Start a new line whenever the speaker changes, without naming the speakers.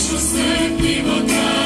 našu srpimo dan.